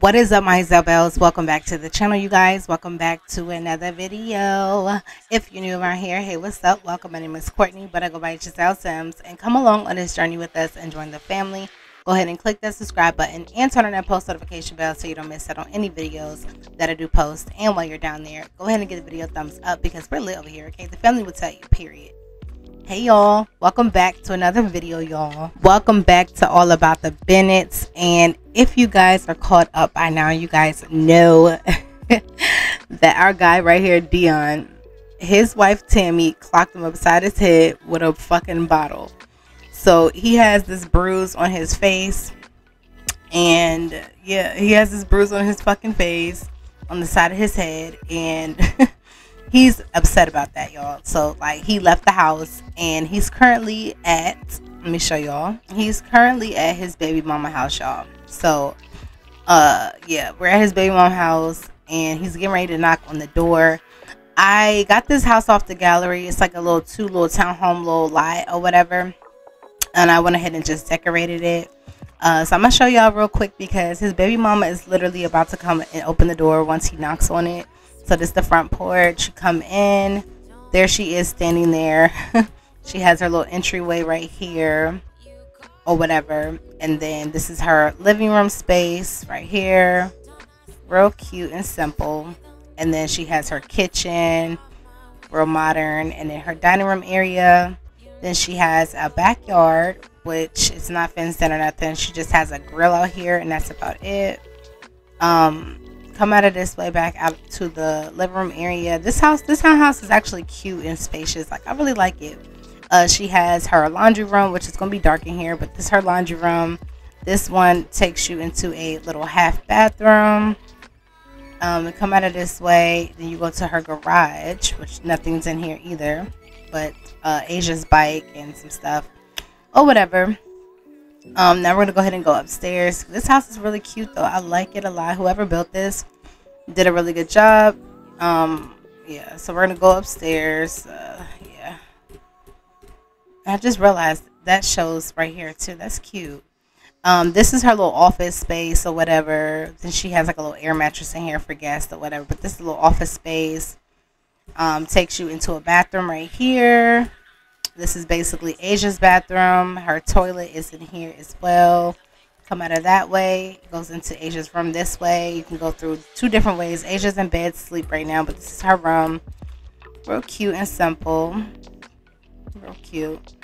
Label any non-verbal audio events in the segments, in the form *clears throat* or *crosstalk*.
what is up my Isabels? Welcome back to the channel you guys. Welcome back to another video. If you're new around here, hey what's up? Welcome. My name is Courtney, but I go by Jizel Sims and come along on this journey with us and join the family. Go ahead and click that subscribe button and turn on that post notification bell so you don't miss out on any videos that I do post. And while you're down there, go ahead and give the video a thumbs up because we're lit over here, okay? The family will tell you, period. Hey y'all, welcome back to another video, y'all. Welcome back to All About the Bennetts. And if you guys are caught up by now, you guys know *laughs* that our guy right here, Dion, his wife Tammy clocked him upside his head with a fucking bottle. So he has this bruise on his face. And yeah, he has this bruise on his fucking face on the side of his head. And *laughs* he's upset about that, y'all. So like he left the house and he's currently at let me show y'all. He's currently at his baby mama house, y'all. So uh yeah, we're at his baby mama house and he's getting ready to knock on the door. I got this house off the gallery. It's like a little two little townhome little lot or whatever. And I went ahead and just decorated it. Uh, so I'm gonna show y'all real quick because his baby mama is literally about to come and open the door once he knocks on it. So this is the front porch. You come in. There she is standing there. *laughs* she has her little entryway right here or whatever. And then this is her living room space right here. Real cute and simple. And then she has her kitchen, real modern. And then her dining room area. Then she has a backyard, which is not fenced in or nothing. She just has a grill out here, and that's about it. Um, come out of this way back out to the living room area. This house, this townhouse is actually cute and spacious. Like I really like it. Uh, she has her laundry room, which is gonna be dark in here, but this is her laundry room. This one takes you into a little half bathroom. Um, come out of this way, then you go to her garage, which nothing's in here either, but uh, Asia's bike and some stuff, or whatever. Um, now we're gonna go ahead and go upstairs. This house is really cute though. I like it a lot. Whoever built this did a really good job. Um, yeah, so we're gonna go upstairs. Uh, yeah. I just realized that shows right here too. That's cute. Um, this is her little office space or whatever. Then she has like a little air mattress in here for guests or whatever. But this little office space. Um, takes you into a bathroom right here. This is basically Asia's bathroom. Her toilet is in here as well. Come out of that way. Goes into Asia's room this way. You can go through two different ways. Asia's in bed, sleep right now, but this is her room. Real cute and simple. Real cute.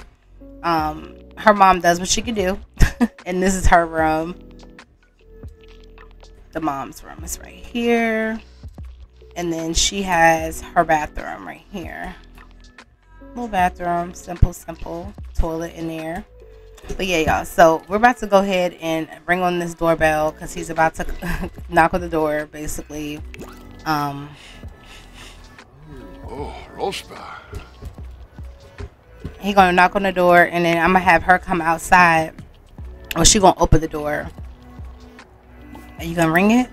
Um, her mom does what she can do. *laughs* and this is her room. The mom's room is right here. And then she has her bathroom right here little bathroom simple simple toilet in there. But yeah y'all so we're about to go ahead and ring on this doorbell because he's about to *laughs* knock on the door basically. Um oh Rospa. he gonna knock on the door and then i'm gonna have her come outside or she gonna open the door. Are you gonna ring it?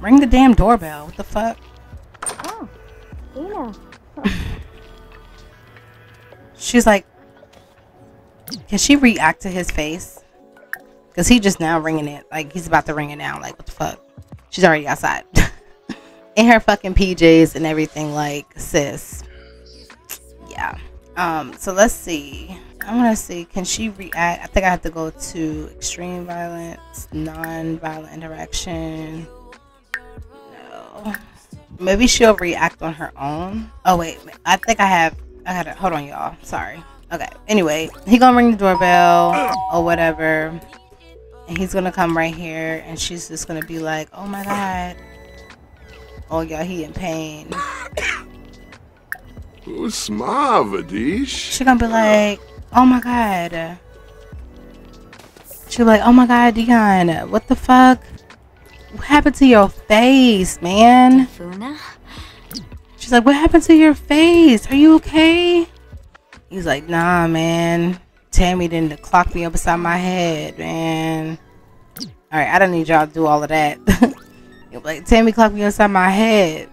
Ring the damn doorbell. What the fuck? Oh Dina. She's like, can she react to his face? Because he just now ringing it. Like, he's about to ring it now. Like, what the fuck? She's already outside. *laughs* In her fucking PJs and everything. Like, sis. Yeah. Um, so let's see. I want to see, can she react? I think I have to go to extreme violence, non-violent interaction. No. Maybe she'll react on her own. Oh, wait. I think I have I gotta hold on, y'all. Sorry. Okay. Anyway, he gonna ring the doorbell or whatever, and he's gonna come right here, and she's just gonna be like, "Oh my god." Oh yeah, he in pain. Usmavadish. She gonna be like, "Oh my god." She like, "Oh my god, Dion, what the fuck? What happened to your face, man?" Funa? She's like, What happened to your face? Are you okay? He's like, Nah, man. Tammy didn't clock me up beside my head, man. Alright, I don't need y'all to do all of that. *laughs* like, Tammy clocked me upside my head.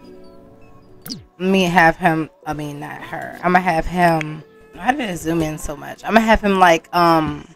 Let me have him, I mean, not her. I'm gonna have him. Why did it zoom in so much? I'm gonna have him, like, um,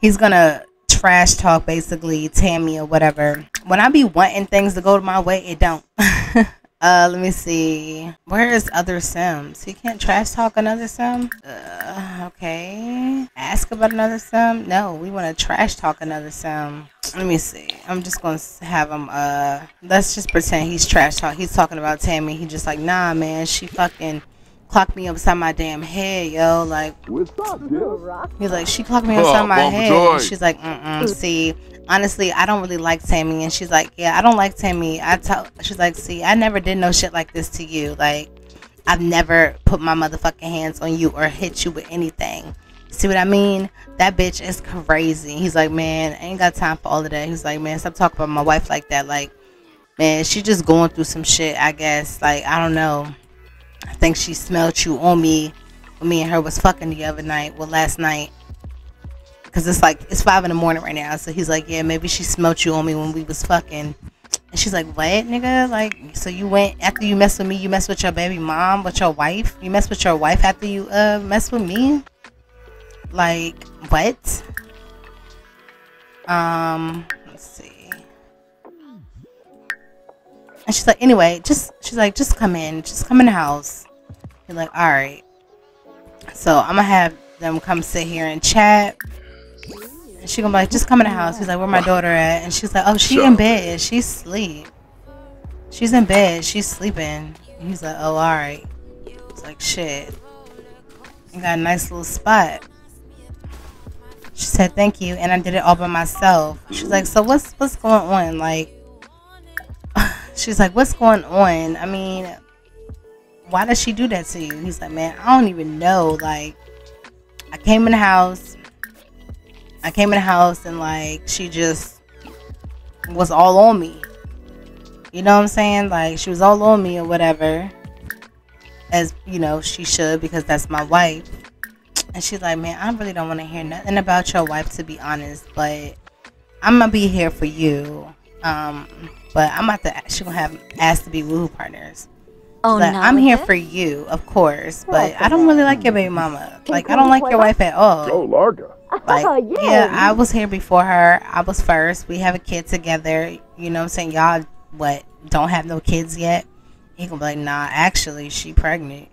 he's gonna trash talk basically Tammy or whatever. When I be wanting things to go my way, it don't. *laughs* uh, let me see. Where is other Sims? He can't trash talk another Sim. Uh, okay. Ask about another Sim. No, we want to trash talk another Sim. Let me see. I'm just gonna have him. Uh, let's just pretend he's trash talk. He's talking about Tammy. He just like, nah, man. She fucking clocked me upside my damn head, yo. Like, What's up, dude? He's like, she clocked me upside Oh, my Mama head. And she's like, mm-mm. See, honestly, I don't really like Tammy. And she's like, yeah, I don't like Tammy. I tell, she's like, see, I never did no shit like this to you. Like, I've never put my motherfucking hands on you or hit you with anything. See what I mean? That bitch is crazy. He's like, man, I ain't got time for all of that. He's like, man, stop talking about my wife like that. Like, man, she just going through some shit, I guess. Like, I don't know. I think she smelled you on me when me and her was fucking the other night. Well, last night. Cause it's like it's five in the morning right now. So he's like, yeah, maybe she smelt you on me when we was fucking. And she's like, what, nigga? Like, so you went after you messed with me? You messed with your baby mom, with your wife? You messed with your wife after you uh messed with me? Like, what? Um, let's see. And she's like, anyway, just she's like, just come in, just come in the house. You're like, all right. So I'm gonna have them come sit here and chat. And she gonna be like, just come in the house. He's like, where my daughter at? And she's like, oh, she in bed. She's asleep. She's in bed. She's sleeping. And he's like, oh, all right. It's like, shit. You got a nice little spot. She said, thank you. And I did it all by myself. She's like, so what's what's going on? Like, she's like, what's going on? I mean, why does she do that to you? He's like, man, I don't even know. Like, I came in the house. I came in the house and like she just was all on me. You know what I'm saying? Like she was all on me or whatever. As you know, she should because that's my wife. And she's like, man, I really don't want to hear nothing about your wife to be honest, but I'm gonna be here for you. Um, but I'm about to. She gonna have asked to be woohoo partners. Oh, But no. I'm here for you, of course. But I don't really like your baby mama. Like I don't like your wife at all. Go Larga. *laughs* Like, Oh, yeah. yeah. I was here before her. I was first. We have a kid together. You know what I'm saying? Y'all, what, don't have no kids yet? He gonna be like, nah, actually, she pregnant.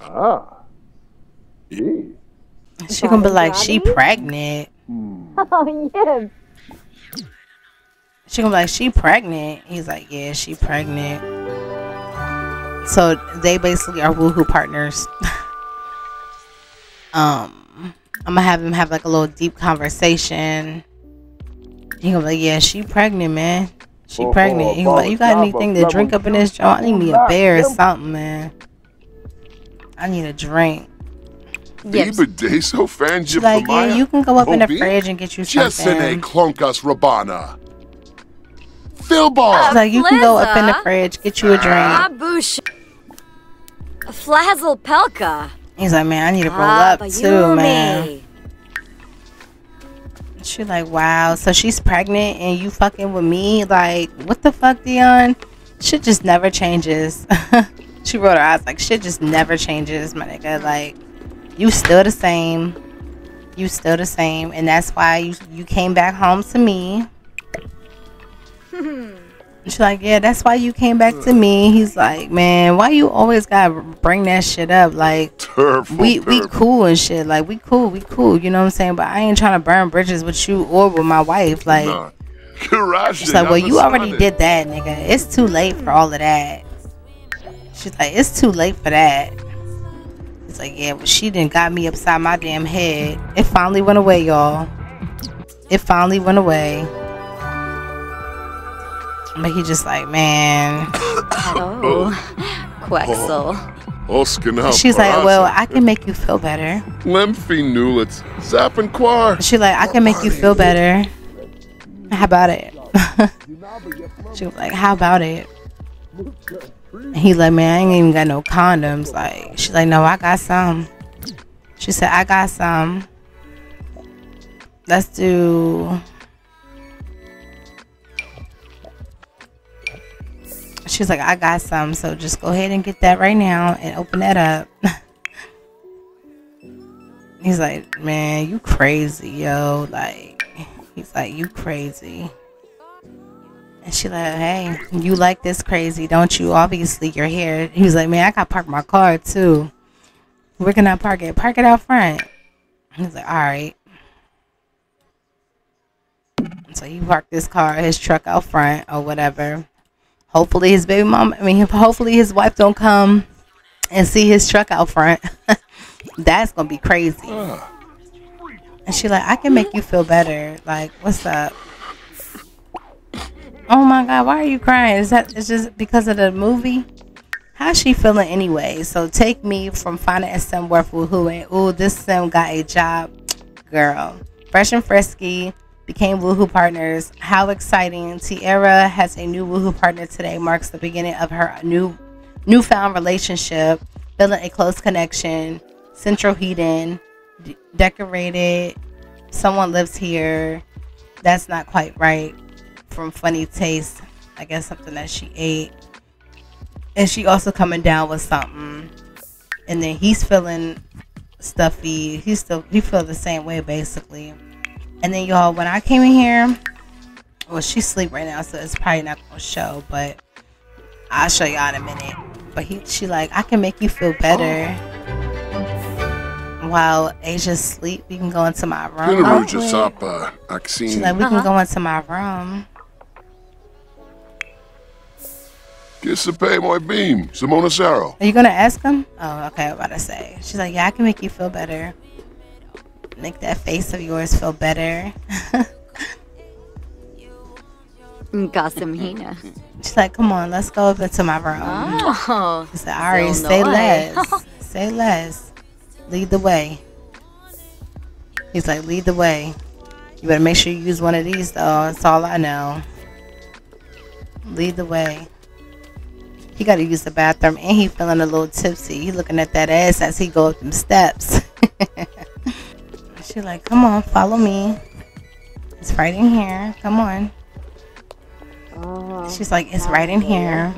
Ah. *laughs* Gee. She gonna be like, she pregnant. *laughs* Oh, yeah. She gonna be like, she pregnant. He's like, yeah, she pregnant. So they basically are woohoo partners. *laughs* um, I'm gonna have him have like a little deep conversation. He gonna be like, yeah, she pregnant, man. She Oh, pregnant. oh, He gonna be like, you got oh, anything to drink up in this joint? I need me a beer or something, man. I need a drink. Yes. Biba Deso fans She's you like, yeah, you can go up in the Obi? fridge and get you something. Jessene something. Klonkas Rabana. She's Philbar. like, you can go up in the fridge, get you a drink. Abush. Flazzle Pelka. He's like, man, I need to roll Ah, up too, man. Bayumi. She like, wow, so she's pregnant and you fucking with me? Like, what the fuck, Dion? Shit just never changes. *laughs* she rolled her eyes like, shit just never changes, my nigga. Like, you still the same. You still the same, and that's why you you came back home to me. She's like, yeah, that's why you came back to me. He's like, man, why you always gotta bring that shit up? Like, Turf. we we cool and shit. Like we cool, we cool. You know what I'm saying? But I ain't trying to burn bridges with you or with my wife. Like Nah. Like, well, you already did that, nigga. It's too late for all of that. She's like, it's too late for that. It's like, yeah, but she didn't got me upside my damn head. It finally went away, y'all. It finally went away. But he just like, man. *laughs* Oh. Quexel. Oscar She's like, well, I can make you feel better. Lemfi Newlitz. Zap and Quar. She like, I can make you feel better. How about it? *laughs* she was like, How about it? And he like, Man, I ain't even got no condoms. Like, she's like, No, I got some. She said, I got some. Let's do. She's like, I got some, so just go ahead and get that right now and open that up. *laughs* he's like, man, you crazy, yo. Like, he's like, you crazy. And she like, hey, you like this crazy, don't you? Obviously, you're here. He was like, man, I got to park my car too. Where can I park it? Park it out front. He's like, all right. So he parked his car, his truck out front or whatever. Hopefully his baby mom, I mean, hopefully his wife don't come and see his truck out front. *laughs* That's gonna be crazy. And she like, I can make you feel better. Like, what's up? Oh my god, why are you crying? Is that it's just because of the movie? How's she feeling anyway? So take me from finding a sim worth woohooing. Ooh, this sim got a job, girl. Fresh and frisky became woohoo partners. How exciting! Tiara has a new woohoo partner today. Marks the beginning of her new newfound relationship, building a close connection. Central heating, decorated. Someone lives here. That's not quite right. From funny taste, I guess something that she ate, and she also coming down with something, and then he's feeling stuffy. He's still he feel the same way basically. And then y'all, when I came in here, well, she's asleep right now, so it's probably not gonna show, but I'll show y'all in a minute. But he, she like, I can make you feel better. While Asia's asleep, we can go into my room. real Pinuruja quick. Sapa, She's Aksin, like, we can uh-huh. go into my room. Kiss the pay Moy Beam, Simona Saro. Are you gonna ask him? Oh, okay. I'm about to say. She's like, yeah, I can make you feel better. Make that face of yours feel better. Gasamhina. *laughs* She's like, come on, let's go up into my room. Oh. I said, Ari, say less. *laughs* say less. Lead the way. He's like, lead the way. You better make sure you use one of these, though. That's all I know. Lead the way. He got to use the bathroom, and he feeling a little tipsy. He looking at that ass as he go up them steps. *laughs* she like, come on, follow me. It's right in here. Come on. She's like, it's right in here.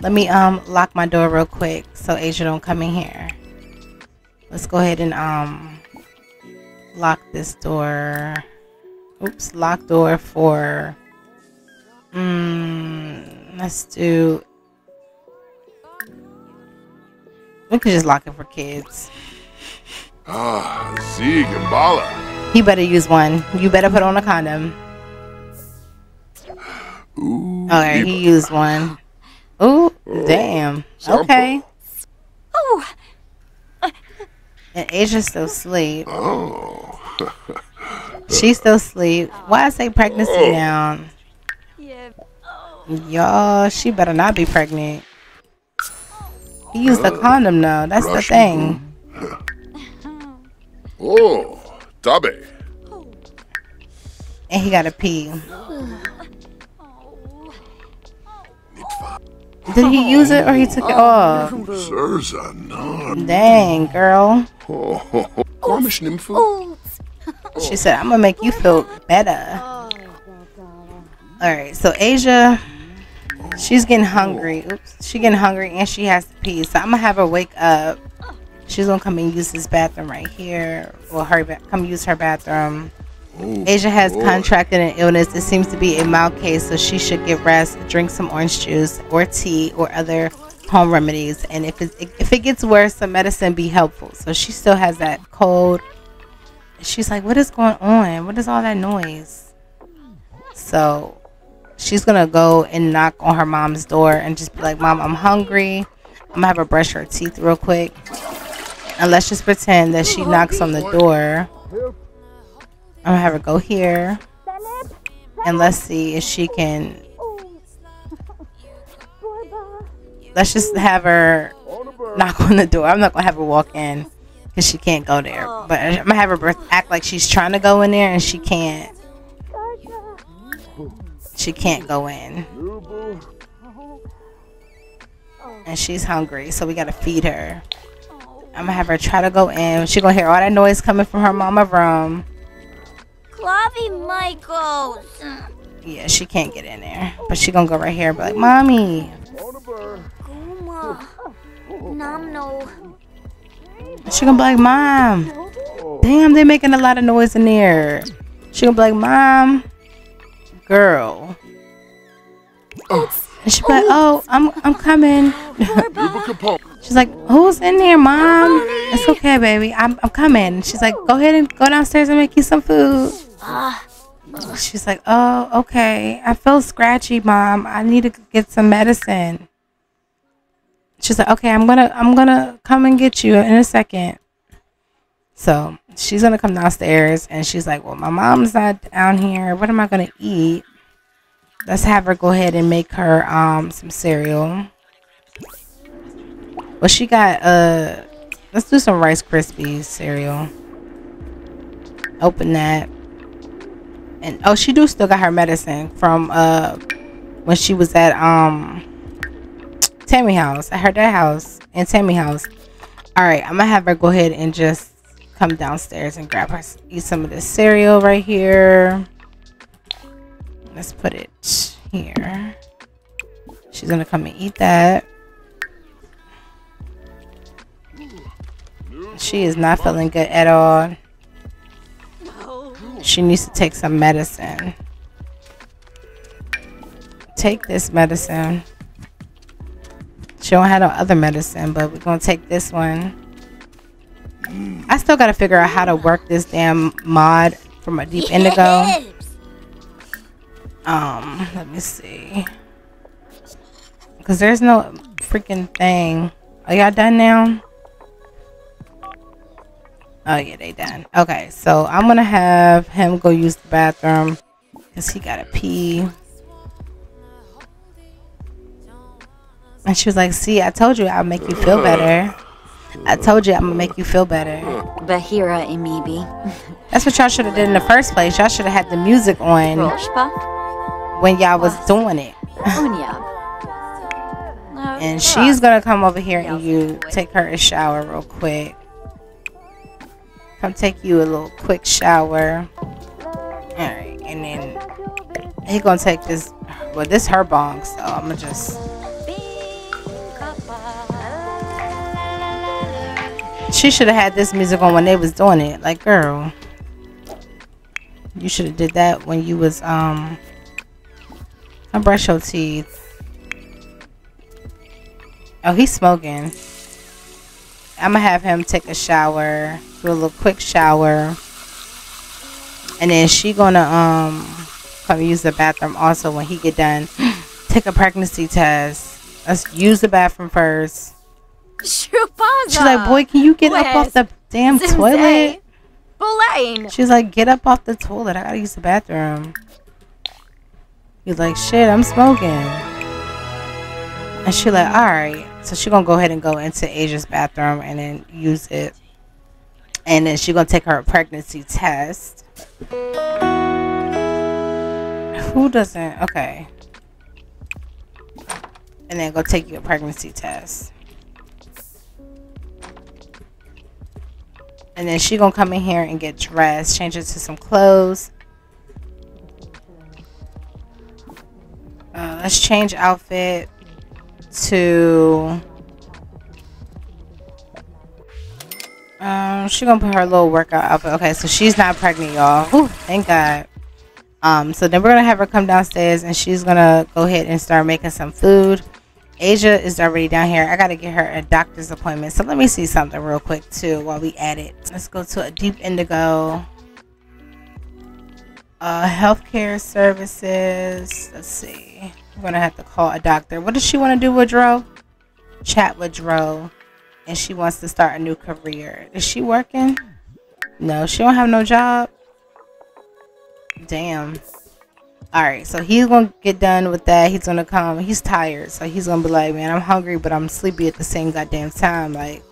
Let me um lock my door real quick so Asia don't come in here. Let's go ahead and um lock this door. Oops, lock door for mm, let's do we could just lock it for kids. Ah, Zig and Bala. He better use one. You better put on a condom. Ooh, Alright, he used one. Ooh, damn. Sample. Okay. Oh. And Asia's still asleep. Oh, *laughs* She's still asleep. Why I say pregnancy now? Yeah. Y'all, she better not be pregnant. He used a Uh, condom though. That's the thing. *laughs* oh, Tabe. And he gotta pee. Did he use it or he took it off? Dang, girl. Oh. She said, I'm gonna make you feel better. Alright, so Asia, she's getting hungry. Oops, she getting hungry and she has to pee. So I'm gonna have her wake up. She's gonna come and use this bathroom right here. Well, her come use her bathroom. Oh, Asia has boy. contracted an illness. It seems to be a mild case, so she should get rest, drink some orange juice or tea or other home remedies. And if it if it gets worse, some medicine be helpful. So she still has that cold. She's like, "What is going on? What is all that noise?" So she's gonna go and knock on her mom's door and just be like, "Mom, I'm hungry. I'm gonna have her brush her teeth real quick." And let's just pretend that she knocks on the door. I'm gonna have her go here. And let's see if she can. Let's just have her knock on the door. I'm not gonna have her walk in because she can't go there. But I'm gonna have her act like she's trying to go in there and she can't. She can't go in. And she's hungry, so we gotta feed her. I'm gonna have her try to go in. She gonna hear all that noise coming from her mama room. Clavy Michaels. Yeah, she can't get in there. But she gonna go right here and be like, Mommy. Guma. Namno. She gonna be like, Mom, damn, they making a lot of noise in there. She gonna be like, Mom, girl. And she be like, Oh, I'm I'm coming. She's like, Who's in there, Mom? It's okay, baby. I'm I'm coming. She's like, Go ahead and go downstairs and make you some food. She's like, Oh, okay. I feel scratchy, Mom. I need to get some medicine. She's like, Okay, I'm gonna I'm gonna come and get you in a second. So she's gonna come downstairs and she's like, Well, my mom's not down here. What am I gonna eat? Let's have her go ahead and make her um some cereal. Well, she got uh, let's do some Rice Krispies cereal. Open that, and oh, she do still got her medicine from uh when she was at um Tammy house. I heard that house in Tammy house. All right, I'm gonna have her go ahead and just come downstairs and grab her eat some of this cereal right here. Let's put it here. She's gonna come and eat that. She is not feeling good at all. She needs to take some medicine. Take this medicine. She don't have no other medicine, but we're gonna take this one. I still gotta figure out how to work this damn mod from adeepindigo. Um, let me see. Cause there's no freaking thing. Are y'all done now? Oh yeah, they done. Okay, so I'm gonna have him go use the bathroom because he gotta pee. And she was like, "See, I told you I'll make you feel better. I told you I'm gonna make you feel better." Bahira Imibi. *laughs* That's what y'all should have did in the first place. Y'all should have had the music on when y'all was doing it. *laughs* And she's gonna come over here and you take her a shower real quick. Come take you a little quick shower. Alright, and then he gonna take this well this her bong, so I'm gonna just She should have had this music on when they was doing it. Like girl. You should have did that when you was um I brush your teeth. Oh, he's smoking. I'm gonna have him take a shower, do a little quick shower, and then she gonna um come use the bathroom also when he get done. *gasps* take a pregnancy test. Let's use the bathroom first. Shupaza. She's like, boy, can you get up off the damn toilet? Bulain. She's like, get up off the toilet. I gotta use the bathroom. He's like, shit, I'm smoking. And she like, all right. So she gonna go ahead and go into Asia's bathroom and then use it. And then she gonna take her pregnancy test. Who doesn't? Okay. And then go take your pregnancy test. And then she gonna come in here and get dressed, change into some clothes. Uh, let's change outfit to. Um, she gonna put her little workout outfit. Okay, so she's not pregnant, y'all. Thank God. Um, so then we're gonna have her come downstairs and she's gonna go ahead and start making some food. Asia is already down here. I gotta get her a doctor's appointment. So let me see something real quick too while we at it. Let's go to adeepindigo. Uh, healthcare services. Let's see. We're gonna have to call a doctor. What does she want to do with Dro? Chat with Dro, and she wants to start a new career. Is she working? No, she don't have no job. Damn. All right, so he's gonna get done with that. He's gonna come. He's tired, so he's gonna be like, "Man, I'm hungry, but I'm sleepy at the same goddamn time." Like,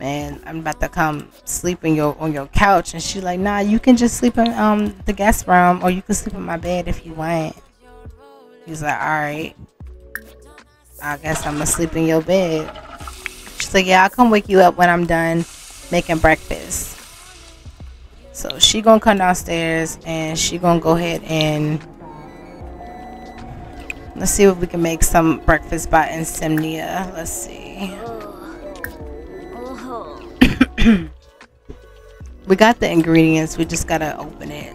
man, I'm about to come sleep in your on your couch, and she's like, "Nah, you can just sleep in um the guest room, or you can sleep in my bed if you want." He's like, "All right, I guess I'm gonna sleep in your bed." Like, "Yeah, I'll come wake you up when I'm done making breakfast." So she gonna come downstairs and she gonna go ahead and let's see if we can make some breakfast by insomnia. Let's see. *coughs* we got the ingredients. We just gotta open it.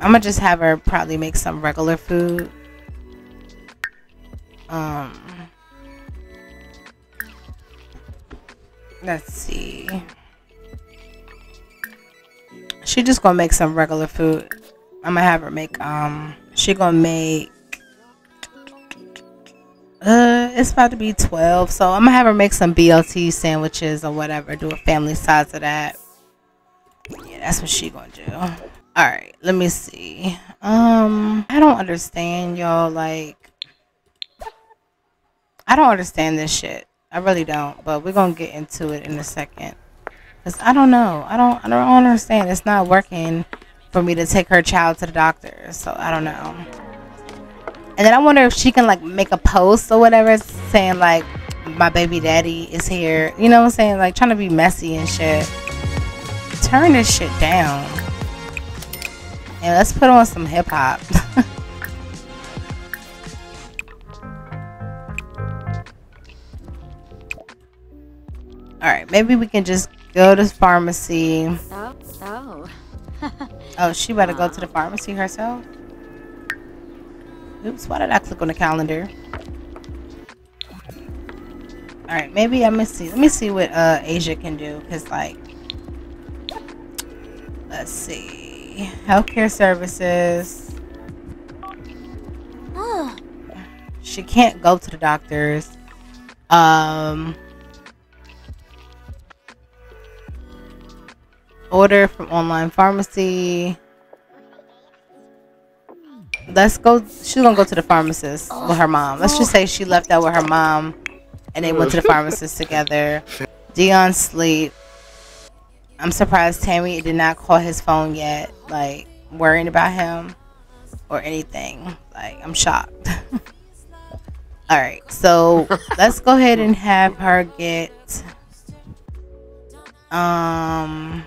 I'm gonna just have her probably make some regular food. Um, let's see. She just gonna make some regular food. I'm gonna have her make um. She gonna make. Uh, it's about to be 12, so I'm gonna have her make some BLT sandwiches or whatever. Do a family size of that. Yeah, that's what she gonna do. All right, let me see. Um, I don't understand y'all. Like, I don't understand this shit. I really don't. But we're gonna get into it in a second. Cause I don't know. I don't. I don't understand. It's not working for me to take her child to the doctor. So I don't know. And then I wonder if she can like make a post or whatever saying like my baby daddy is here. You know what I'm saying? Like trying to be messy and shit. Turn this shit down. And let's put on some hip hop. *laughs* Alright, maybe we can just go to pharmacy. Oh, oh. Oh, she better go to the pharmacy herself. Oops, why did I click on the calendar? Alright, maybe I'm gonna see. Let me see what uh Asia can do. Cause like let's see. Healthcare services. Oh, She can't go to the doctors. Um order from online pharmacy. Let's go. She's gonna go to the pharmacist with her mom. Let's just say she left out with her mom, and they went to the *laughs* pharmacist together. Dion sleep. I'm surprised Tammy did not call his phone yet, like worrying about him or anything. Like I'm shocked. *laughs* All right, so *laughs* let's go ahead and have her get um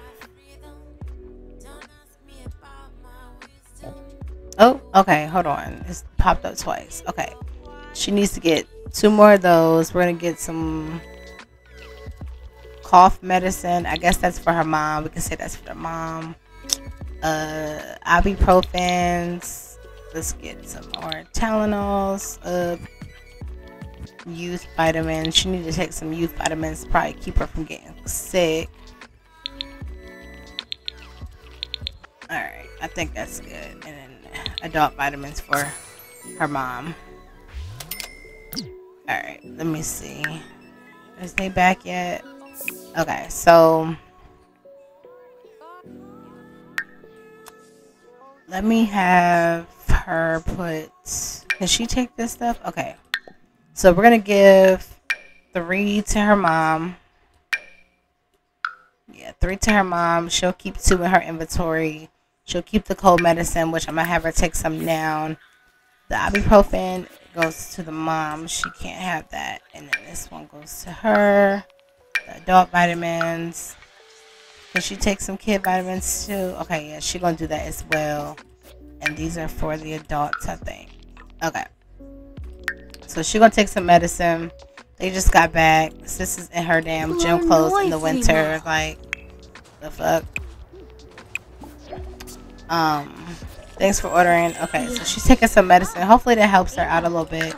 Oh, okay, hold on. It's popped up twice. Okay. She needs to get two more of those. We're gonna get some cough medicine. I guess that's for her mom. We can say that's for her mom. Uh ibuprofens. Let's get some more Tylenols. Uh youth vitamins. She needs to take some youth vitamins to probably keep her from getting sick. Alright, I think that's good. And adult vitamins for her mom. Alright, let me see. Is they back yet? Okay, so let me have her put can she take this stuff? Okay. So we're gonna give three to her mom. Yeah, three to her mom. She'll keep two in her inventory. She'll keep the cold medicine, which I'm gonna have her take some down. The ibuprofen goes to the mom. She can't have that. And then this one goes to her. The adult vitamins. Can she take some kid vitamins too? Okay, yeah, she gonna do that as well. And these are for the adults, I think. Okay. So she gonna take some medicine. They just got back. Sis is in her damn gym clothes in the winter. Like, the fuck? Um, thanks for ordering. Okay, so she's taking some medicine. Hopefully that helps her out a little bit.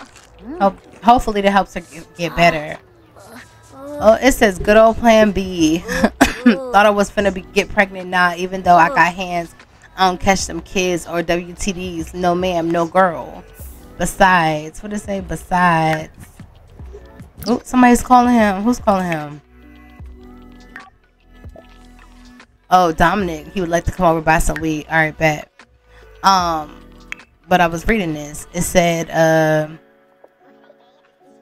Hope, hopefully that helps her get, get better. Oh, it says good old plan B. *laughs* Thought I was finna be, get pregnant now, even though I got hands. I don't catch them kids or WTDs. No ma'am, no girl. Besides, what did it say? Besides. Oh, somebody's calling him. Who's calling him? Oh, Dominic. He would like to come over buy some weed. All right, bet. Um, but I was reading this. It said, uh,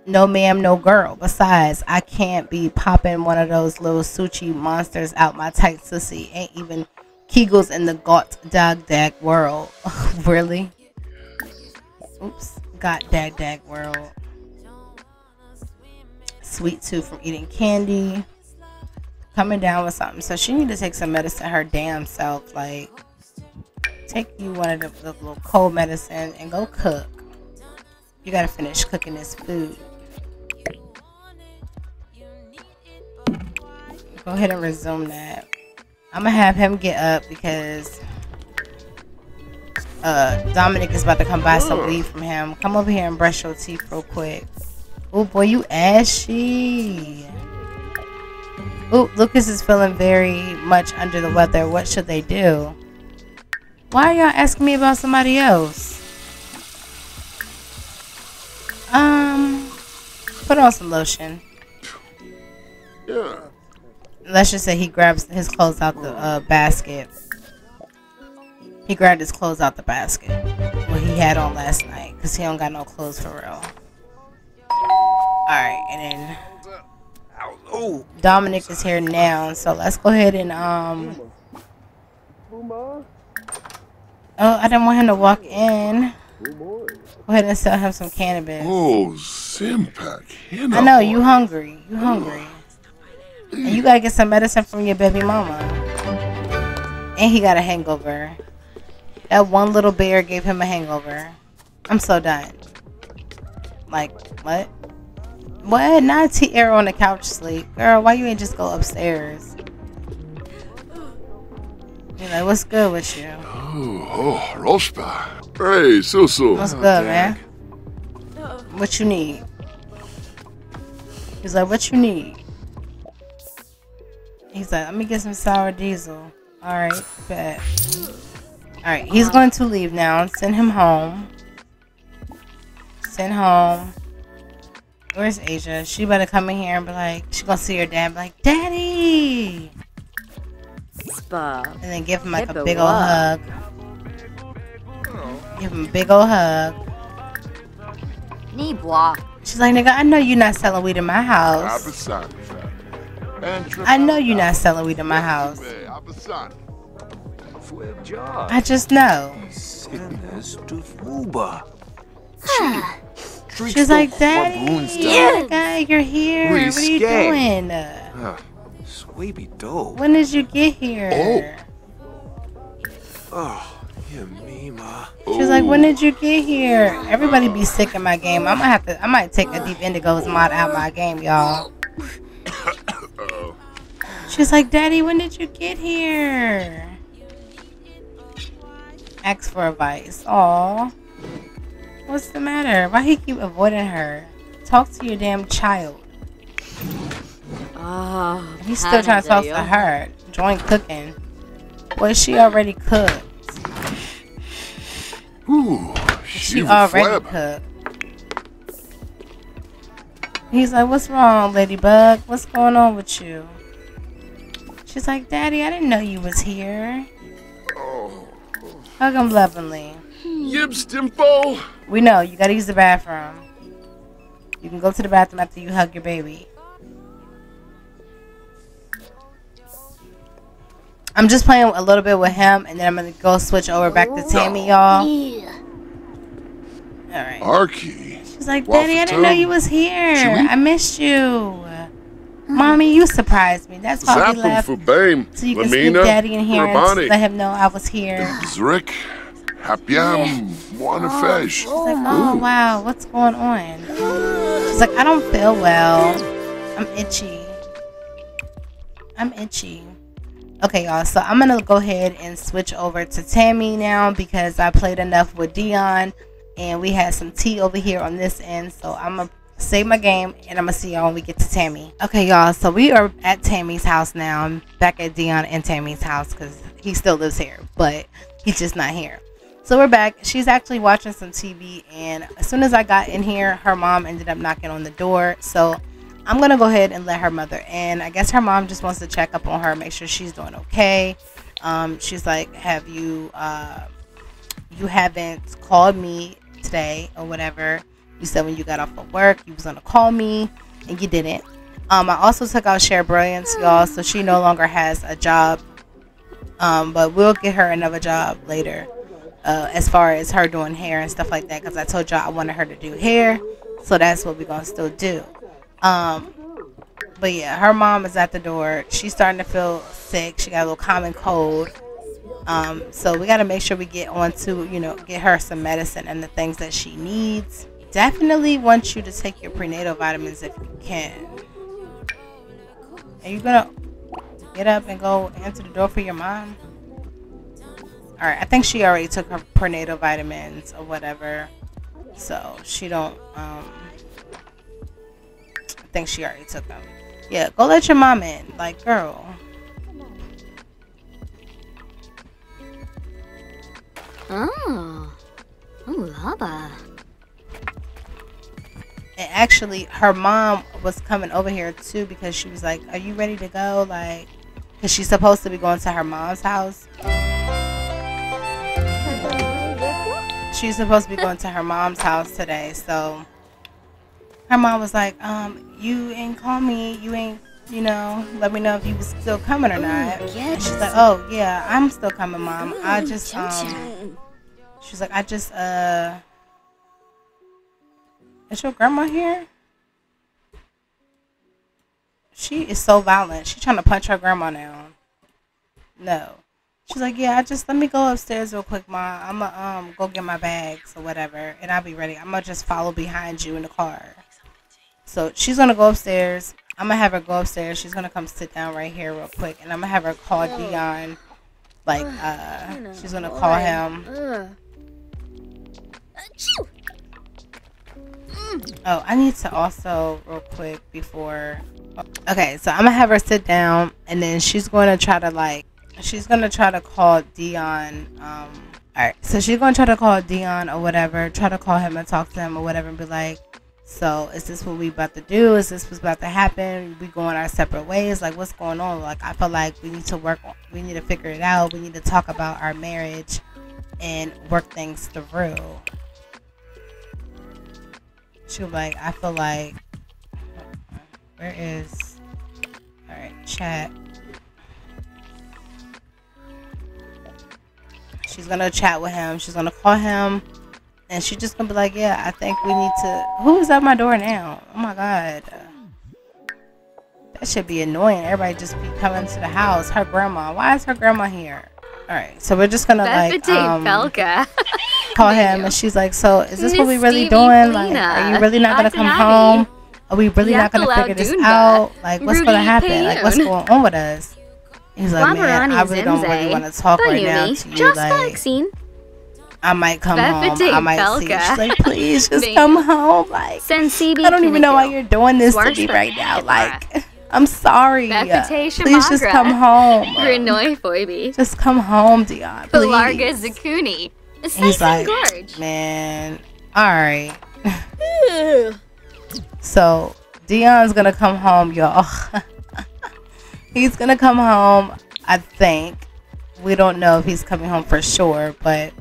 no ma'am, no girl. Besides, I can't be popping one of those little suchi monsters out my tight sissy. Ain't even Kegels in the got dog dag world. *laughs* really? Oops. Got dag dag world. Sweet tooth from eating candy. Coming down with something. So she need to take some medicine her damn self. Like, take you one of the, the little cold medicine and go cook. You gotta finish cooking this food. Go go ahead and resume that. I'm gonna have him get up because uh, Dominic is about to come buy some weed from him. Come over here and brush your teeth real quick. Oh boy, you ashy. Oh, Lucas is feeling very much under the weather. What should they do? Why are y'all asking me about somebody else? Um, put on some lotion. Yeah. Let's just say he grabs his clothes out the uh, basket. He grabbed his clothes out the basket. What he had on last night, cause he don't got no clothes for real. All right, and then Oh, Dominic is here now, so let's go ahead and um. Oh, I didn't want him to walk in. Go ahead and sell him some cannabis. Oh, Simpak. I know you hungry. You hungry. And you gotta get some medicine from your baby mama. And he got a hangover. That one little bear gave him a hangover. I'm so done. Like, what? What? Not Tiara on the couch sleep. Girl, why you ain't just go upstairs? You like, what's good with you? Oh, oh, Rospa. Hey, Susu. What's good, oh, man? What you need? He's like, what you need? He's like, let me get some sour diesel. All right, bet. All right, he's uh-huh. going to leave now. Send him home. Send home. Where's Asia? She better come in here and be like, she gonna see her dad and be like, Daddy! Spa. And then give him like a big old what? hug. Give him a big old hug. Nibwa. She's like, nigga, I know you're not selling weed in my house. Abasani. I know you're not selling weed in my house. Abasani. Fuejar. I just know. *sighs* Fuba. She's like, Daddy, oh my God, you're here. Really What are you doing? Ah, Swaby dope. When did you get here? Oh, yeah, me, ma. She's like, when did you get here? Everybody be sick in my game. I might have to. I might take adeepindigo's mod out my game, y'all. *coughs* She's like, Daddy, when did you get here? Ask for advice. Aw. What's the matter? Why he keep avoiding her? Talk to your damn child. Ah. He's still trying to talk to her. Join cooking. Well, she already cooked. Ooh, She Shiva already Flab. cooked. He's like, What's wrong, Ladybug? What's going on with you? She's like, Daddy, I didn't know you was here. Oh, Hug him lovingly. Yibs Dimpo. We know you gotta use the bathroom. You can go to the bathroom after you hug your baby. I'm just playing a little bit with him, and then I'm gonna go switch over back to Tammy, y'all. All right. Arky. She's like, Daddy, I didn't know you was here. I missed you. Mommy, you surprised me. That's why we left. So you can sneak Lamina. Daddy in here and let him know I was here. Zrick. Happyam. Wanafesh. Oh, she's like, oh wow, what's going on? She's like, I don't feel well. I'm itchy. I'm itchy. Okay, y'all. So I'm gonna go ahead and switch over to Tammy now because I played enough with Dion, and we had some tea over here on this end. So I'm gonna save my game, and I'm gonna see y'all when we get to Tammy. Okay, y'all. So we are at Tammy's house now. I'm back at Dion and Tammy's house because he still lives here, but he's just not here. So we're back. She's actually watching some TV, and as soon as I got in here, her mom ended up knocking on the door. So I'm gonna go ahead and let her mother in. I guess her mom just wants to check up on her, make sure she's doing okay. Um, she's like, "Have you uh, you haven't called me today or whatever? You said when you got off of work you was gonna call me, and you didn't." Um, I also took out Share Brilliance, y'all, so she no longer has a job. Um, but we'll get her another job later uh, as far as her doing hair and stuff like that because I told y'all I wanted her to do hair, so that's what we're gonna still do. Um, but yeah, her mom is at the door. She's starting to feel sick. She got a little common cold. Um, so we got to make sure we get on to you know get her some medicine and the things that she needs. Definitely want you to take your prenatal vitamins if you can. Are you gonna? get up and go answer the door for your mom. All right, I think she already took her prenatal vitamins or whatever, so she don't. Um, I think she already took them. Yeah, go let your mom in. Like, girl. Oh. Oh, lava. And actually, her mom was coming over here too because she was like, "Are you ready to go?" Like, because she's supposed to be going to her mom's house. She's supposed to be going to her mom's house today, so her mom was like, "Um, you ain't call me. You ain't, you know, let me know if you was still coming or not." And she's like, "Oh yeah, I'm still coming, mom. I just um." She's like, I just uh Is your grandma here? She is so violent. She's trying to punch her grandma now. No. She's like, Yeah, I just let me go upstairs real quick, Ma. I'ma um go get my bags or whatever and I'll be ready. I'm gonna just follow behind you in the car. So she's gonna go upstairs. I'm gonna have her go upstairs. She's gonna come sit down right here real quick and I'm gonna have her call Dion. Like, uh she's gonna call him. Oh, I need to also real quick before. Okay, so I'm gonna have her sit down, and then she's going to try to like, she's gonna try to call Dion. Um, all right, so she's gonna try to call Dion or whatever, try to call him and talk to him or whatever, and be like, so is this what we about to do? Is this what's about to happen? We going our separate ways? Like, what's going on? Like, I feel like we need to work. on We need to figure it out. We need to talk about our marriage and work things through. She was like, I feel like, where is, all right, chat. She's gonna chat with him. She's gonna call him, and she's just gonna be like, yeah, I think we need to. Who is at my door now? Oh my god. That should be annoying. Everybody just be coming to the house. Her grandma. Why is her grandma here? All right, so we're just gonna like Bethany um, Belka. *laughs* call him and she's like, So is this what we really Stevie doing? Like, are you really not gonna come home? Are we really not gonna figure this out? Like, what's gonna Rudy happen? Like, what's going on with us? He's like, Man, I really don't really want to talk right now to you. Just Like, vaccine. I might come home. I might see. She's like, Please *laughs* just come home. Like. I don't even know why you're doing this to me right now. Like, *laughs* I'm sorry. Please just come home. *laughs* Just come home, Dion. Please. Zakuni. He's like, man, all right. So Dion's gonna come home, y'all. He's gonna come home. I think. We don't know if he's coming home for sure, but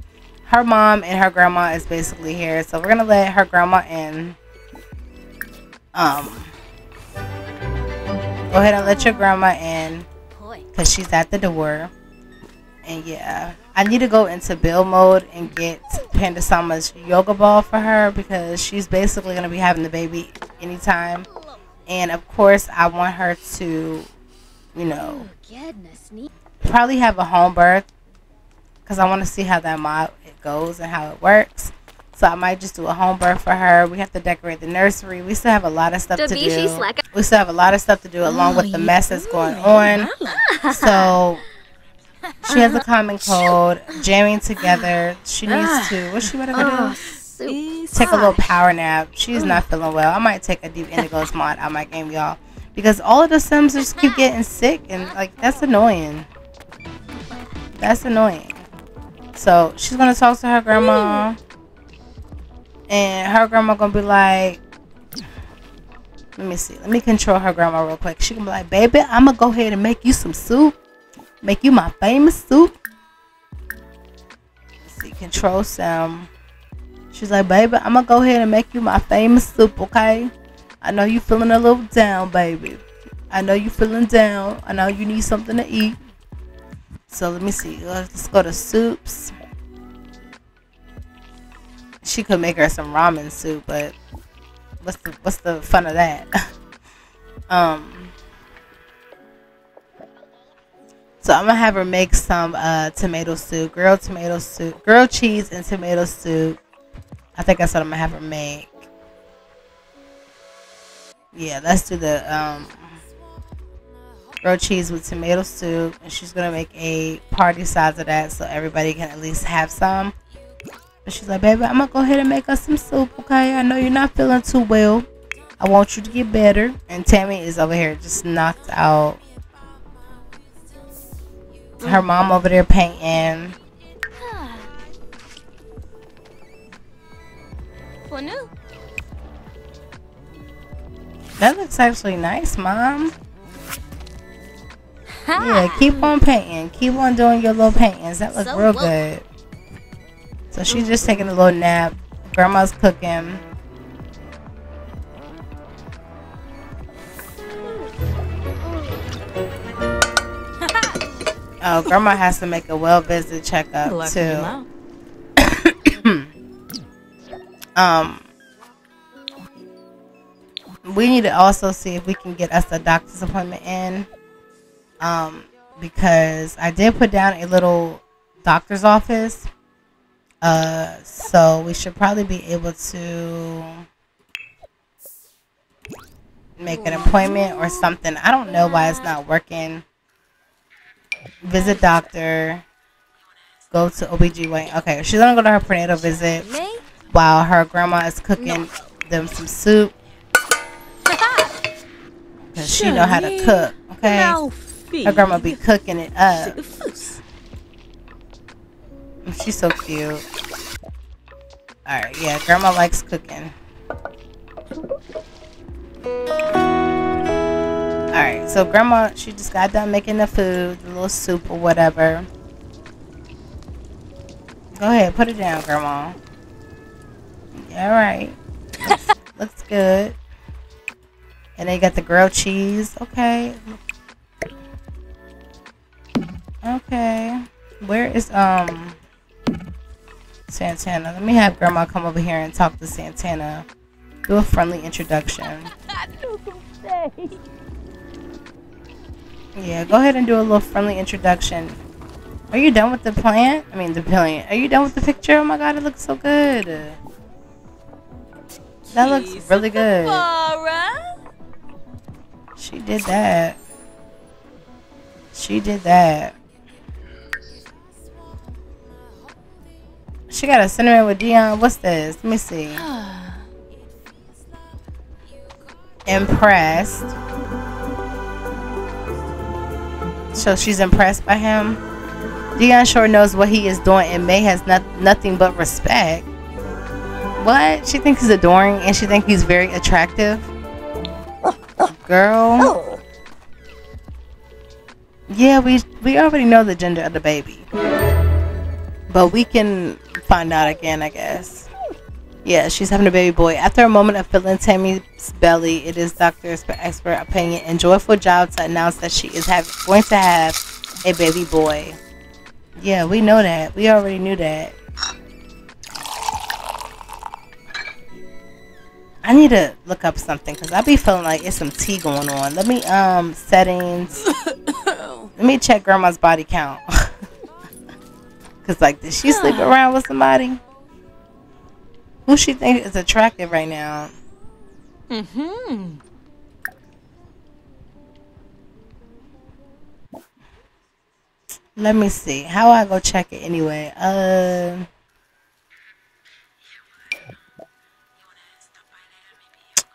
her mom and her grandma is basically here, so we're gonna let her grandma in. Um, go ahead and let your grandma in, cause she's at the door. And yeah, I need to go into build mode and get Panda Sama's yoga ball for her because she's basically gonna be having the baby anytime. And of course, I want her to, you know, probably have a home birth because I want to see how that mod it goes and how it works. So I might just do a home birth for her. We have to decorate the nursery. We still have a lot of stuff to do. We still have a lot of stuff to do along with the mess that's going on. So she has a common *laughs* cold. Jamming together. She needs to. What she better go do? Oh. Take a little power nap. She's not feeling well. I might take a deep *laughs* indigos mod out my game, y'all, because all of the Sims just keep getting sick, and like that's annoying. That's annoying. So she's gonna talk to her grandma, and her grandma gonna be like, "Let me see. Let me control her grandma real quick." She gonna be like, "Baby, I'm gonna go ahead and make you some soup. Make you my famous soup." Let's see. Control Sam. She's like, baby, I'm gonna go ahead and make you my famous soup, okay? I know you're feeling a little down, baby. I know you're feeling down. I know you need something to eat. So let me see. Let's go to soups. She could make her some ramen soup, but what's the what's the fun of that? *laughs* um. So I'm gonna have her make some uh, tomato soup, grilled tomato soup, grilled cheese and tomato soup. I think that's what I'm gonna have her make. Yeah, let's do the um grilled cheese with tomato soup, and she's gonna make a party size of that so everybody can at least have some. But she's like, baby, I'm gonna go ahead and make us some soup, okay? I know you're not feeling too well. I want you to get better. And Tammy is over here just knocked out. Her mom over there painting. For new. That looks actually nice, mom. Yeah, keep on painting. Keep on doing your little paintings. That looks So real good. So she's just taking a little nap. Grandma's cooking. *laughs* Oh, grandma has to make a well visit checkup too. *coughs* Um, we need to also see if we can get us a doctor's appointment in. Um, because I did put down a little doctor's office. Uh, so we should probably be able to make an appointment or something. I don't know why it's not working. Visit doctor. Go to OBGYN. Okay, she's gonna go to her prenatal visit while her grandma is cooking them some soup. Cause she know how to cook. Okay, her grandma be cooking it up. She's so cute. All right, yeah, grandma likes cooking. All right, so grandma, she just got done making the food, the little soup or whatever. Go ahead, put it down, grandma. All right, looks, looks good. And they got the grilled cheese. Okay. Okay. Where is um Santana? Let me have grandma come over here and talk to Santana. Do a friendly introduction. *laughs* Yeah, go ahead and do a little friendly introduction. Are you done with the plant? I mean the plant. Are you done with the picture? Oh my god, it looks so good. That looks really good. She did that. She did that. She got a cinnamon with Dion. What's this? Let me see. *sighs* Impressed. So she's impressed by him. Dion sure knows what he is doing and May has not, nothing but respect. What? She thinks he's adoring and she thinks he's very attractive. Girl. Oh. Yeah, we we already know the gender of the baby. But we can find out again, I guess. Yeah, she's having a baby boy. After a moment of feeling Tammy's belly, it is doctor's expert opinion and joyful job to announce that she is have, going to have a baby boy. Yeah, we know that. We already knew that. I need to look up something because I be feeling like it's some tea going on. Let me um settings. *laughs* Let me check grandma's body count. *laughs* Cause like, did she sleep *sighs* around with somebody? Who she think is attractive right now? Mm-hmm. Let me see. How I go check it anyway? Uh.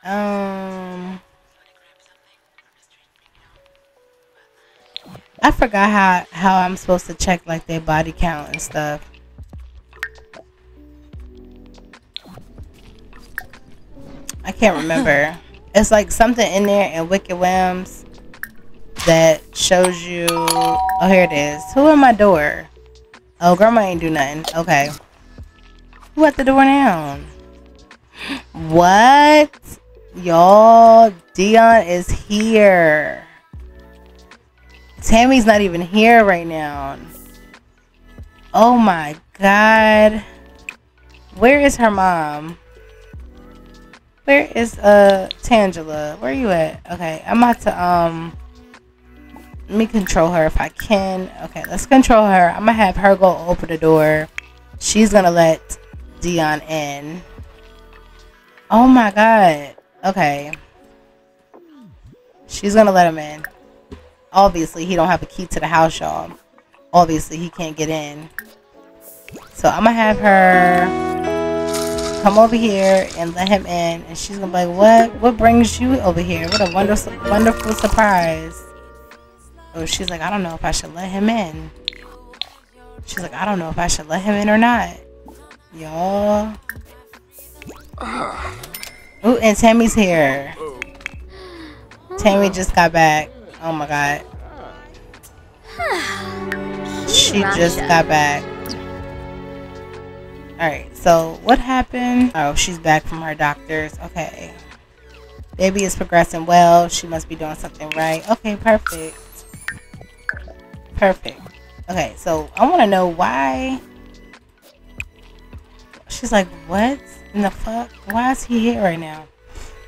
Um. I forgot how how I'm supposed to check like their body count and stuff. I can't remember. *laughs* it's like something in there in Wicked Whims that shows you. Oh, here it is. Who at my door? Oh, grandma ain't do nothing. Okay. Who at the door now? *gasps* What? Y'all, Dion is here. Tammy's not even here right now. Oh my god. Where is her mom? Where is uh Tangela? Where are you at? Okay, I'm about to um let me control her if I can. Okay, let's control her. I'm gonna have her go open the door. She's gonna let Dion in. Oh my god. Okay. She's gonna let him in. obviously he don't have a key to the house, y'all. Obviously he can't get in. So I'm gonna have her come over here and let him in, and she's gonna be like, "What? What brings you over here? What a wonderful, wonderful surprise!" Oh, she's like, "I don't know if I should let him in." She's like, "I don't know if I should let him in or not." Y'all. Ooh, and Tammy's here. Tammy just got back. Oh my god. She just got back. Alright, so what happened? Oh, she's back from her doctor's. Okay. Baby is progressing well. She must be doing something right. Okay, perfect. Perfect. Okay, so I want to know why. She's like, what in the fuck? Why is he here right now? *laughs*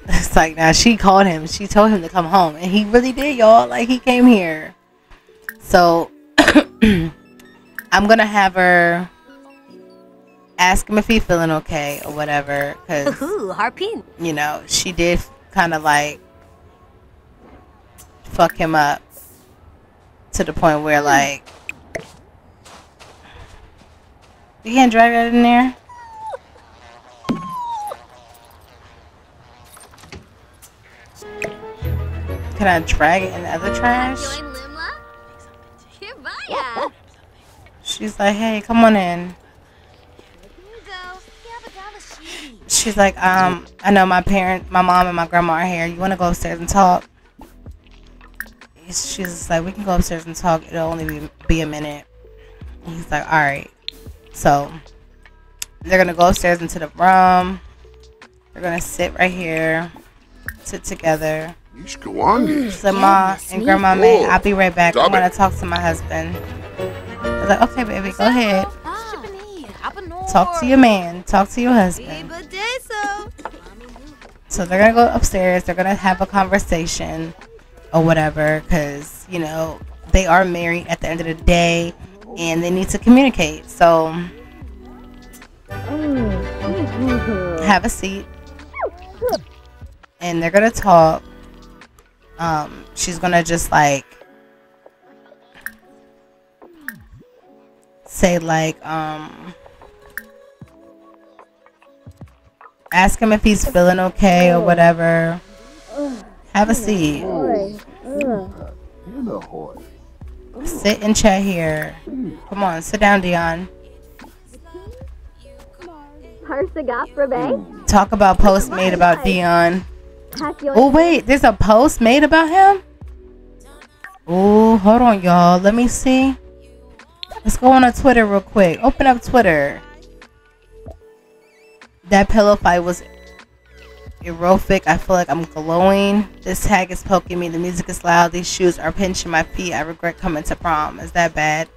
It's like now she called him. She told him to come home, and he really did, y'all. Like he came here. So *clears throat* I'm gonna have her ask him if he's feeling okay or whatever, because Ooh, harpin. you know she did kind of like fuck him up to the point where hmm. like you can't drag that in there. Can I drag it in the other trash? Join Limla? Hirbaya. She's like, hey, come on in. She's like, um, I know my parent, my mom and my grandma are here. You want to go upstairs and talk? She's like, we can go upstairs and talk. It'll only be, be a minute. He's like, all right. So they're gonna go upstairs into the room. They're gonna sit right here, sit together. Ishkawangi. So ma and grandma May, I'll be right back. I Stop want to talk to my husband. I was like, okay, baby, go ahead. Talk to your man. Talk to your husband. So they're gonna go upstairs. They're gonna have a conversation or whatever, because you know they are married at the end of the day, and they need to communicate. So mm-hmm. have a seat, and they're gonna talk. Um, she's gonna just like say like um ask him if he's feeling okay or whatever. Have a seat. Sit and chat here. Come on, sit down, Dion. Talk about postmate about Dion. Oh wait, there's a post made about him. Oh, hold on, y'all. Let me see. Let's go on a Twitter real quick. Open up Twitter. That pillow fight was erotic. I feel like I'm glowing. This tag is poking me. The music is loud. These shoes are pinching my feet. I regret coming to prom. Is that bad?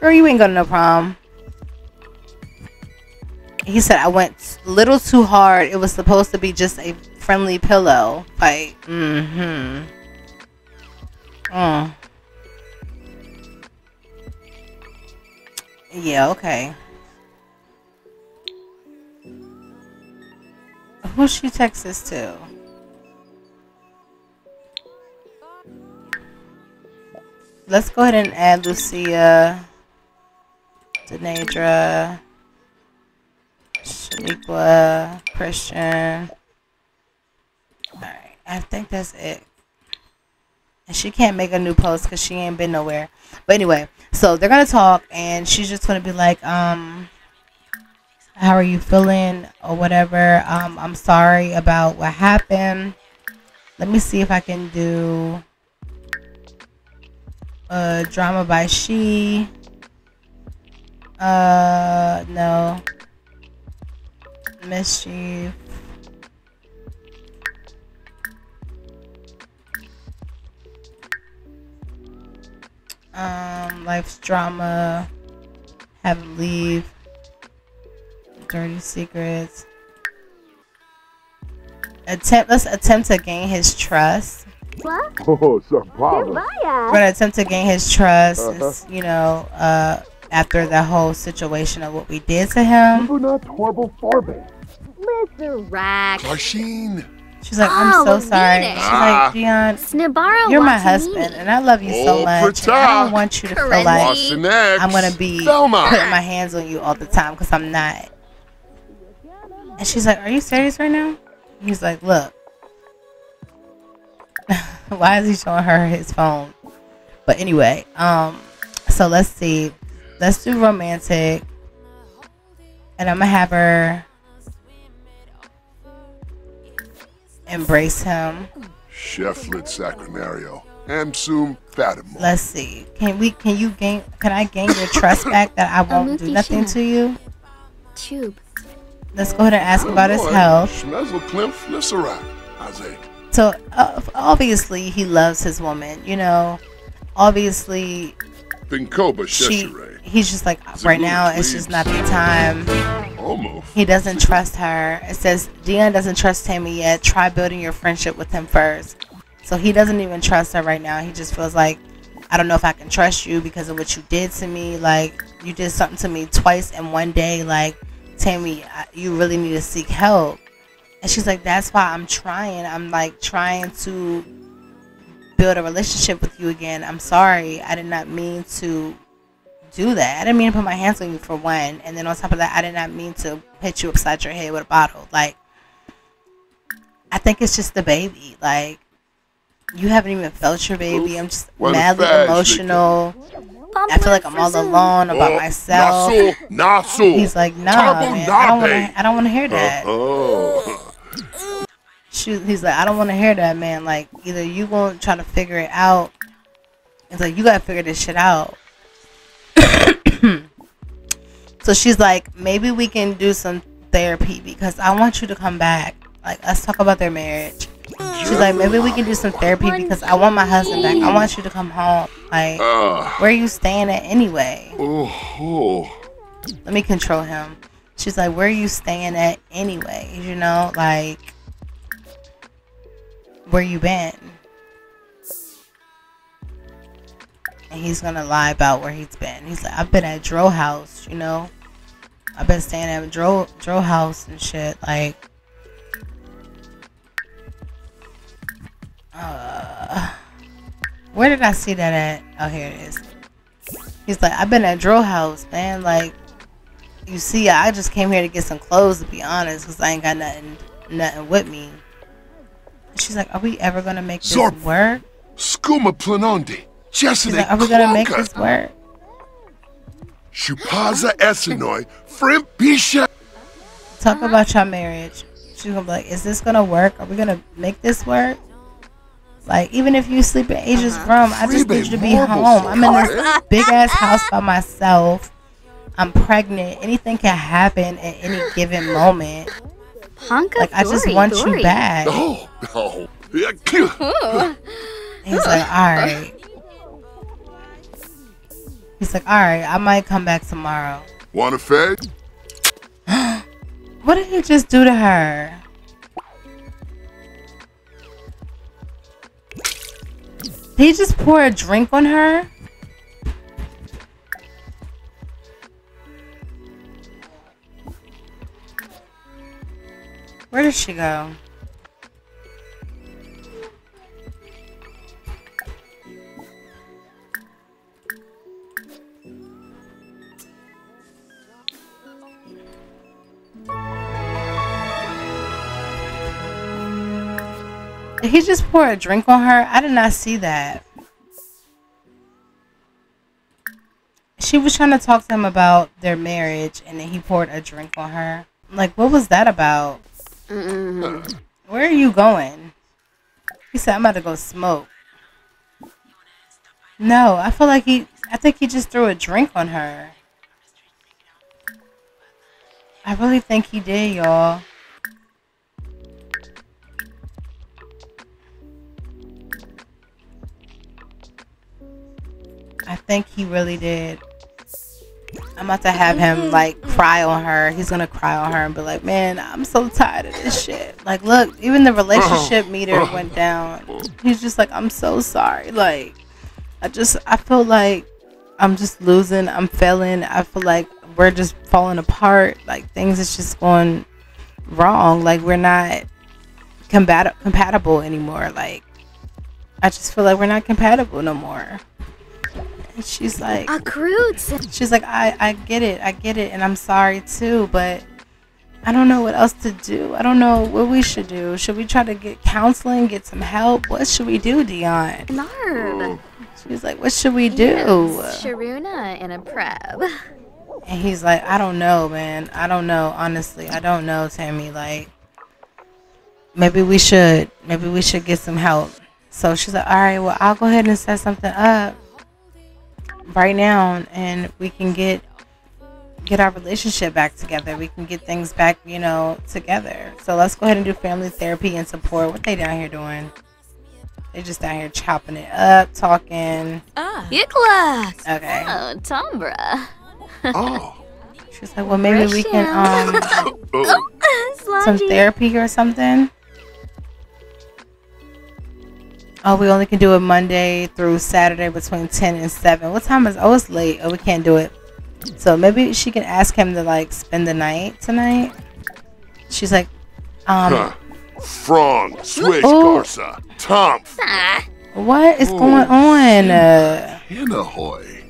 Girl, you ain't going to no prom. He said I went a little too hard. It was supposed to be just a friendly pillow fight. Mm-hmm. Mm. Yeah, okay. Who she text this to? Let's go ahead and add Lucia, Denadra, Shaniqua, Christian. I think that's it. And she can't make a new post because she ain't been nowhere. But anyway, so they're gonna talk and she's just gonna be like, um, how are you feeling or whatever. Um, I'm sorry about what happened. Let me see if I can do a drama by she. Uh, no. Mischief. Um, life's drama. Have to leave. Dirty secrets. Attempt. Let's attempt to gain his trust. *laughs* Oh, surprise. We're gonna attempt to gain his trust. It's, you know, uh, after the whole situation of what we did to him. not horrible Farbe. Rack. Karsheen. She's like, I'm Oh, so sorry. Venus. She's like, Dion, Snibara you're my Watanini. husband, and I love you so Oh, much. and I don't want you to feel like Boston X. I'm gonna be Velma. putting my hands on you all the time because I'm not. And she's like, "Are you serious right now?" He's like, "Look, *laughs* why is he showing her his phone?" But anyway, um, so let's see, let's do romantic, and I'm gonna have her embrace him. Cheflet Sacrinario. Amsum Fatima. Let's see, can we? Can you gain? Can I gain your trust *laughs* back that I won't do nothing to you? Tube. Let's go ahead and ask about his health. Schmezel Klimpf Flisserat. Isaiah. So uh, obviously he loves his woman, you know. Obviously Pinkoba she he's just like right now it's just not the time. Almost. He doesn't trust her. It says Dion doesn't trust Tammy yet. Try building your friendship with him first. So he doesn't even trust her right now. He just feels like I don't know if I can trust you because of what you did to me. Like you did something to me twice in one day. Like Tammy, I- you really need to seek help. And she's like, that's why I'm trying. I'm like trying to build a relationship with you again. I'm sorry. I did not mean to do that. I didn't mean to put my hands on you for one. And then on top of that, I did not mean to hit you upside your head with a bottle. Like, I think it's just the baby. Like, you haven't even felt your baby. I'm just What madly emotional. I feel like I'm all alone about Oh, myself. Nasu. Nasu. He's like, nah, Tabo man. I don't Nabe. want to. I don't want to hear that. Oh. Shoot, he's like, I don't want to hear that, man. Like, either you gonna try to figure it out. It's like you gotta figure this shit out. *coughs* so she's like, maybe we can do some therapy because I want you to come back. Like, let's talk about their marriage. She's like, maybe we can do some therapy because I want my husband back. I want you to come home. Like, where are you staying at anyway? Oh. oh. let me control him. She's like, where are you staying at anyway? You know, like, where you been? And he's gonna lie about where he's been. He's like, I've been at Dro House, you know. I've been staying at Dro Dro House and shit. Like, uh, where did I see that at? Oh, here it is. He's like, I've been at Dro House, man. Like, you see, I just came here to get some clothes, to be honest, because I ain't got nothing, nothing with me. And she's like, Are we ever gonna make this Zorp. work? Skuma Planondi. She's like, Are we gonna make Klonka. this work? Shupaza Esinoi. Frim Bisha. Talk about your marriage. She's gonna be like, Is this gonna work? Are we gonna make this work? Like, even if you sleep in Asia's uh-huh. room, I just need you to be home. I'm in this big ass house by myself. I'm pregnant. Anything can happen at any given moment. Honka Like, I just want Dory. you back. Oh. Oh. Yeah. Uh-huh. He's like, all right. He's like, all right, I might come back tomorrow. Want a fed? What did he just do to her? Did he just pour a drink on her? Where did she go? Did he just pour a drink on her? I did not see that. She was trying to talk to him about their marriage, and then he poured a drink on her. Like, what was that about? Mm-hmm. Where are you going? He said, I'm about to go smoke. No, I feel like he, I think he just threw a drink on her. I really think he did, y'all. I think he really did. I'm about to have him like cry on her. He's gonna cry on her and be like, "Man, I'm so tired of this shit." Like, look, even the relationship uh-huh. meter uh-huh. went down. He's just like, "I'm so sorry." Like, I just, I feel like I'm just losing. I'm failing. I feel like we're just falling apart. Like things is just going wrong. Like we're not combat- compatible anymore. Like, I just feel like we're not compatible no more. And she's like, A crude. she's like, I, I get it, I get it, and I'm sorry too, but I don't know what else to do. I don't know what we should do. Should we try to get counseling, get some help? What should we do, Dion? Narb. She's like, what should we do? Sharuna and a preb. And he's like, I don't know, man. I don't know. Honestly, I don't know, Tammy. Like, maybe we should, maybe we should get some help. So she's like, all right, well, I'll go ahead and set something up right now, and we can get get our relationship back together. We can get things back, you know, together. So let's go ahead and do family therapy and support. What they down here doing? They just down here chopping it up, talking. Ah. Yikla. Okay. Oh, Tombra. Oh. She's like, well, maybe we can um *laughs* Oh. some therapy or something. Oh, we only can do it Monday through Saturday between ten and seven. What time is? Oh, it's late. Oh, we can't do it. So maybe she can ask him to like spend the night tonight. She's like, um, Huh. Frong, Swish, Oh. Garza, Tom, what is Oh, going on? Uh, Hinahoy.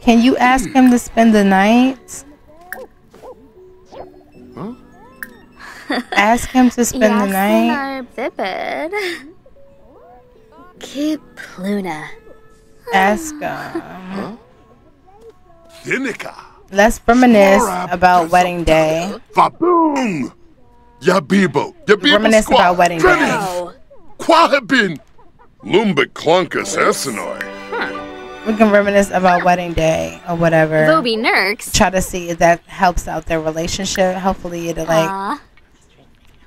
can you ask him to spend the night? Huh? Ask him to spend the night. *laughs* Yasanar Vipid. Kipluna. Ask um, him. Dinica. Let's reminisce about wedding day. Vaboom. Yabibo. Yabibo Reminisce squad. about wedding Trenny. day. Quahabin. Lumbiclunkus Essenoi. We can reminisce about wedding day or whatever. Voby Nurks. Try to see if that helps out their relationship. Hopefully, it'll like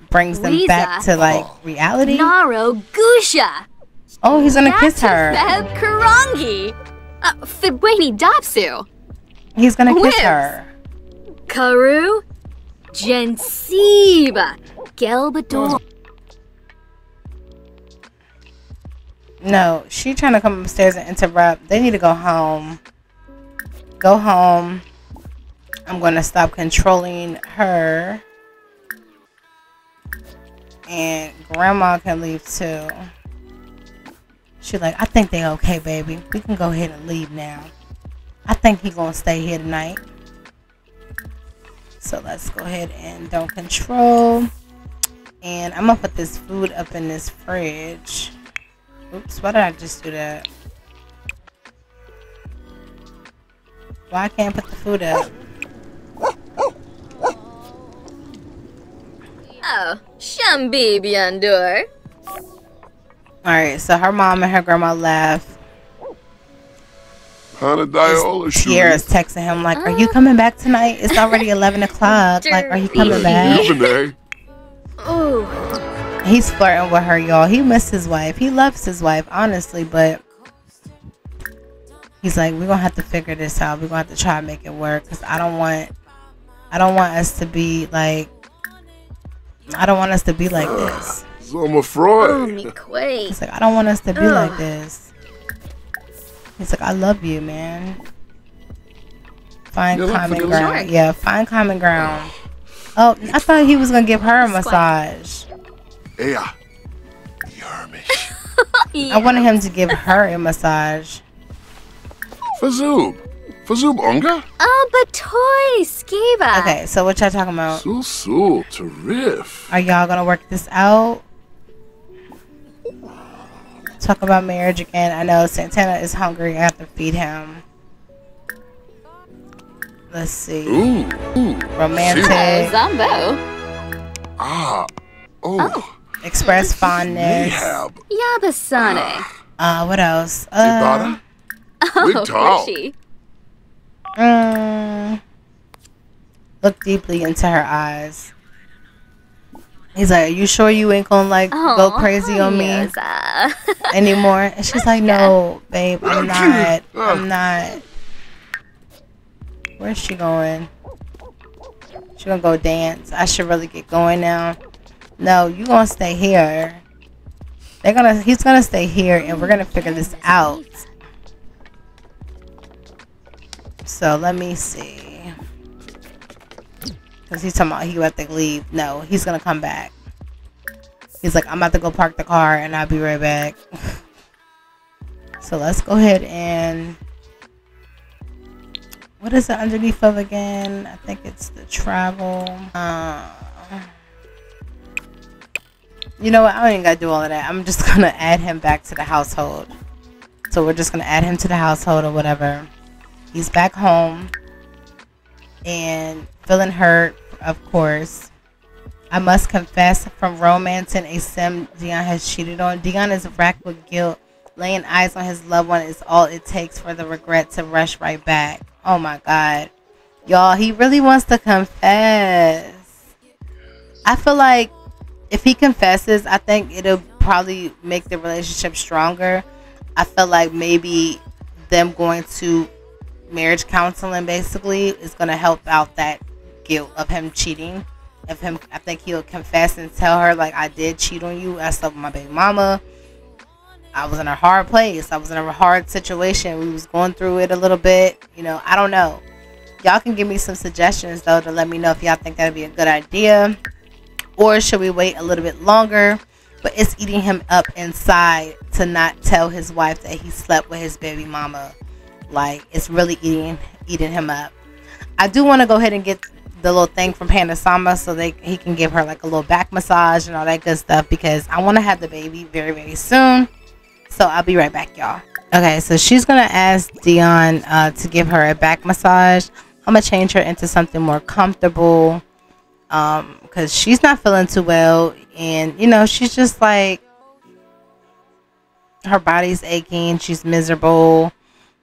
brings them Lisa. back to like reality. Naro Gusha. Oh, he's gonna kiss her. Feb Karangi. Uh, Fibweni Dapsu. He's gonna kiss her. Karu. Jensiba. Gelbador. No, she trying to come upstairs and interrupt. They need to go home. Go home. I'm gonna stop controlling her. And grandma can leave too. She like, I think they okay, baby. We can go ahead and leave now. I think he gonna stay here tonight. So let's go ahead and don't control. And I'm gonna put this food up in this fridge. Oops, why did I just do that? Why I can't put the food up? Oh, Shambi Byandur. Alright, so her mom and her grandma left. Hanadiola Tiara's texting him like, Are you uh, coming back tonight? It's already eleven *laughs* o'clock. Like, are you coming back? Yubine. Ooh. He's flirting with her, y'all. He missed his wife. He loves his wife, honestly, but he's like, we're gonna have to figure this out. We're gonna have to try to make it work because I don't want, I don't want us to be like, I don't want us to be like this. Zoma Oh, Freud. me quay. He's like, I don't want us to be Ugh. like this. He's like, I love you, man. Find You look common ground. shark. Yeah, find common ground. Oh, I thought he was gonna give her a massage. Ea. Yermish. *laughs* I wanted him to give her a massage. Fazoob. Fazoob Onga? Oh, but toy Skiba. Okay, so what y'all talking about? So Sul. Tarif. Are y'all gonna work this out? Talk about marriage again. I know Santana is hungry. I have to feed him. Let's see. Ooh. Ooh. Romantic. Oh, Zombo. Ah. Oh. Express fondness. Rehab. Yabasane. Uh, what else? Uh, Ibada. Big Oh, dog. Rishi. mm, look deeply into her eyes. He's like, "Are you sure you ain't gonna like Oh, go crazy on me Yosa. *laughs* anymore?" And she's like, "No, babe, I'm not. I'm not." Where's she going? She gonna go dance. I should really get going now. No, you gonna stay here. They're gonna. He's gonna stay here, and we're gonna figure this out. So let me see. Cause he's talking about he have to leave. No, he's gonna come back. He's like, I'm about to go park the car and I'll be right back. *laughs* so let's go ahead and what is it underneath of again? I think it's the travel. Uh, you know what? I don't even gotta do all of that. I'm just *laughs* gonna add him back to the household. So we're just gonna add him to the household or whatever. He's back home and feeling hurt, of course. I must confess, from romancing a sim Dion has cheated on, Dion is racked with guilt. Laying eyes on his loved one is all it takes for the regret to rush right back. Oh my God. Y'all, he really wants to confess. I feel like if he confesses, I think it'll probably make the relationship stronger. I feel like maybe them going to marriage counseling basically is going to help out that guilt of him cheating. Of him, I think he'll confess and tell her like I did cheat on you. I slept with my baby mama. I was in a hard place. I was in a hard situation. We was going through it a little bit. You know, I don't know. Y'all can give me some suggestions though to let me know if y'all think that'd be a good idea. Or should we wait a little bit longer? But it's eating him up inside to not tell his wife that he slept with his baby mama. Like it's really eating eating him up. I do want to go ahead and get the little thing from Panda Sama so they he can give her like a little back massage and all that good stuff because I want to have the baby very very soon. So I'll be right back, y'all. Okay, so she's gonna ask Dion uh, to give her a back massage. I'm gonna change her into something more comfortable um because she's not feeling too well and you know she's just like her body's aching she's miserable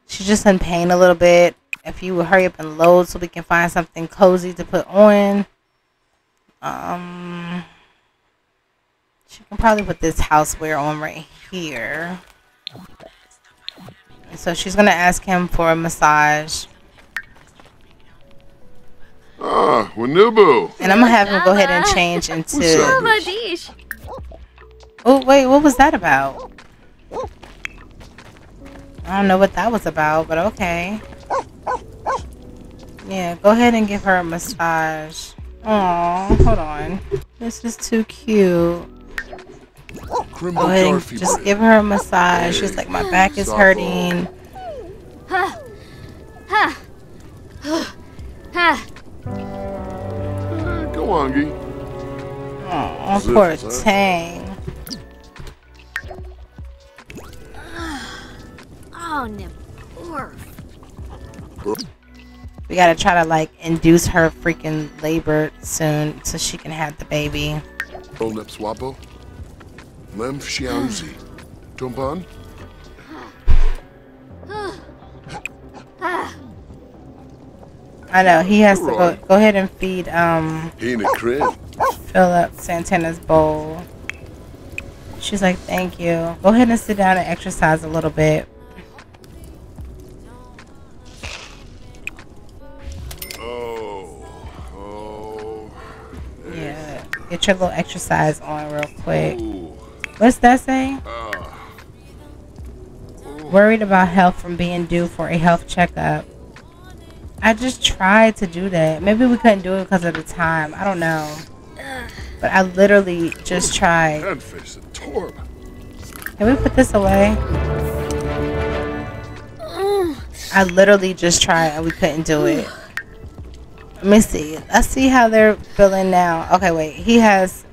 she's just in pain a little bit if you would hurry up and load so we can find something cozy to put on um she can probably put this houseware on right here so she's gonna ask him for a massage Ah, Wanubu. and i'm gonna have him go ahead and change What's into up? Badish. Oh wait, what was that about? I don't know what that was about, but okay. Yeah, go ahead and give her a massage. Oh, hold on. This is too cute. Crimo Go ahead and just bread. give her a massage. She's like, my back is hurting. Ha. Ha. Ha. Go on, Gee. Oh, poor zip. Tang. Oh, Niborf. We gotta try to like induce her freaking labor soon so she can have the baby. Olnep Swapo. Lem Xiaozi. Tumban. I know he has to go go ahead and feed um Hina Crin. fill up Santana's bowl. She's like, thank you. Go ahead and sit down and exercise a little bit. Get your little exercise on real quick. What's that say? Ah. Worried about health from being due for a health checkup. I just tried to do that. Maybe we couldn't do it because of the time. I don't know. But I literally just tried. Can we put this away? I literally just tried and we couldn't do it. Let me see. Let's see how they're feeling now. Okay, wait. He has.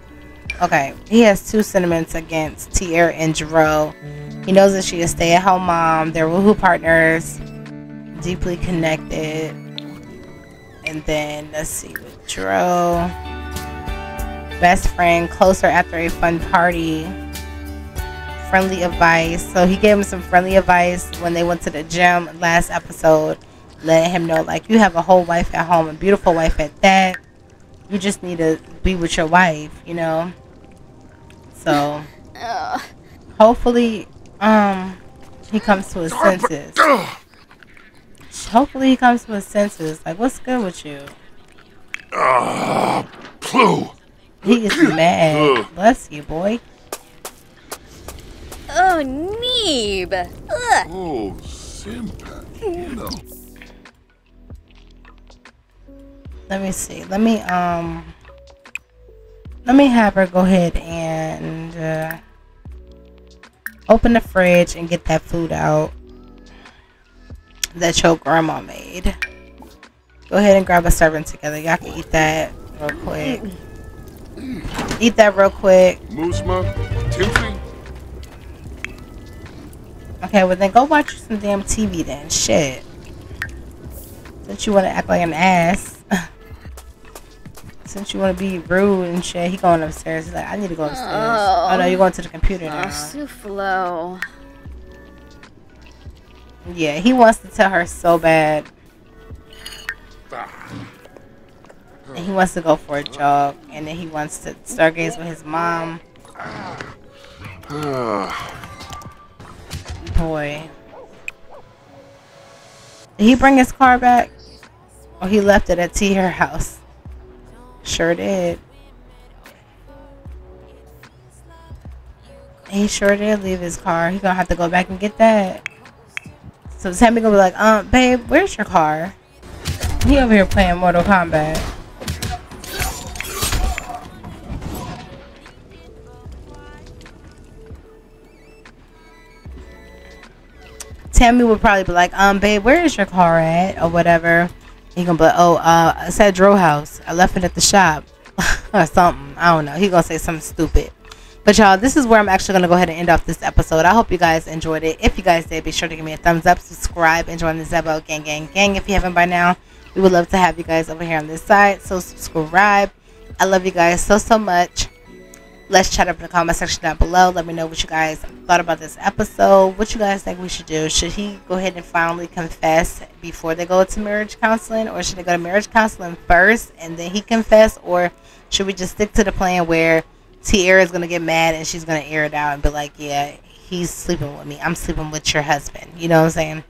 Okay, he has two sentiments against Tiara and Jero. He knows that she is stay-at-home mom. They're woohoo partners, deeply connected. And then let's see with Jero, best friend, closer after a fun party friendly advice. So he gave him some friendly advice when they went to the gym last episode, letting him know like you have a whole wife at home, a beautiful wife at that. You just need to be with your wife, you know. So hopefully, um, he comes to his senses. Hopefully he comes to his senses. Like, what's good with you? Ah. Plu. He is mad. Bless you, boy. Oh, Neeb. Ugh. Oh, Simpak. You know. Let me see. Let me um let me have her go ahead and uh, open the fridge and get that food out that your grandma made. Go ahead and grab a serving together. Y'all can eat that real quick. Eat that real quick. Musma. Okay, well then go watch some damn TV then. Shit. Don't you want to act like an ass. Since you want to be rude and shit, he going upstairs. He's like, I need to go upstairs. Oh, no, you're going to the computer Oh, now. Soufflo. Yeah, he wants to tell her so bad. And he wants to go for a jog, and then he wants to stargaze with his mom. Boy. Did he bring his car back? Or he left it at T her house? Sure did. He sure did leave his car. He gonna have to go back and get that. So Tammy gonna be like, um, babe, where's your car? He over here playing Mortal Kombat. Tammy would probably be like, um, babe, where is your car at? Or whatever. He gonna be like, oh, uh, it's at Dro House. I left it at the shop. *laughs* or something. I don't know. He gonna say something stupid. But y'all, this is where I'm actually gonna go ahead and end off this episode. I hope you guys enjoyed it. If you guys did, be sure to give me a thumbs up, subscribe, and join the Zebo Gang Gang Gang if you haven't by now. We would love to have you guys over here on this side. So subscribe. I love you guys so so much. Let's chat up in the comment section down below. Let me know what you guys thought about this episode. What you guys think we should do. Should he go ahead and finally confess before they go to marriage counseling? Or should they go to marriage counseling first and then he confess? Or should we just stick to the plan where Tiara is going to get mad and she's going to air it out and be like, yeah, he's sleeping with me. I'm sleeping with your husband. You know what I'm saying?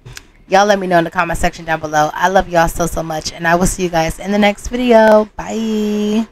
Y'all let me know in the comment section down below. I love y'all so, so much. And I will see you guys in the next video. Bye.